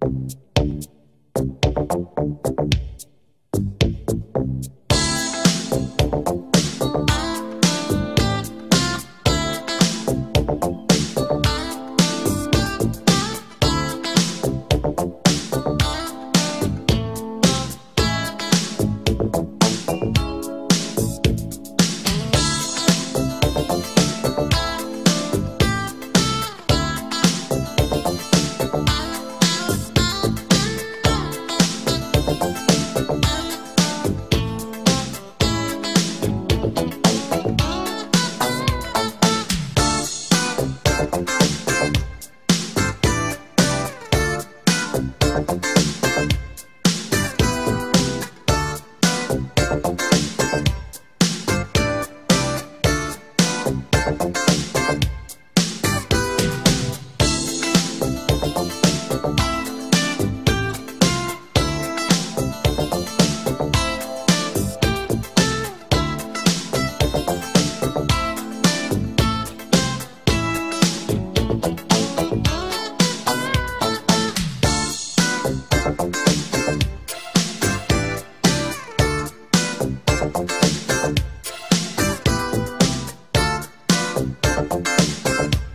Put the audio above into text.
Thank you. Thank